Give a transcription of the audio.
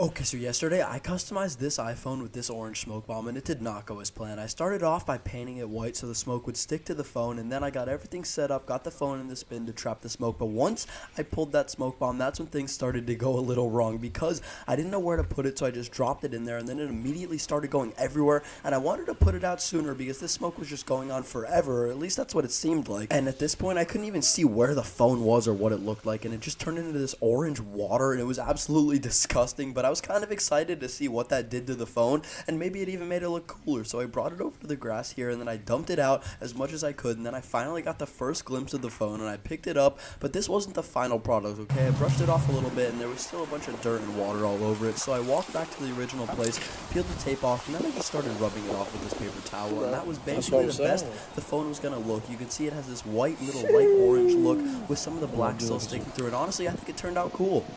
Okay, so yesterday I customized this iPhone with this orange smoke bomb and it did not go as planned. I started off by painting it white so the smoke would stick to the phone and then I got everything set up, got the phone in the spin to trap the smoke. But once I pulled that smoke bomb, that's when things started to go a little wrong because I didn't know where to put it so I just dropped it in there and then it immediately started going everywhere and I wanted to put it out sooner because this smoke was just going on forever, or at least that's what it seemed like. And at this point I couldn't even see where the phone was or what it looked like and it just turned into this orange water and it was absolutely disgusting, but I was kind of excited to see what that did to the phone, and maybe it even made it look cooler. So I brought it over to the grass here, and then I dumped it out as much as I could, and then I finally got the first glimpse of the phone, and I picked it up, but this wasn't the final product, okay? I brushed it off a little bit, and there was still a bunch of dirt and water all over it, so I walked back to the original place, peeled the tape off, and then I just started rubbing it off with this paper towel, and that was basically the best the phone was going to look. You can see it has this white little light orange look with some of the black still sticking through, and honestly, I think it turned out cool.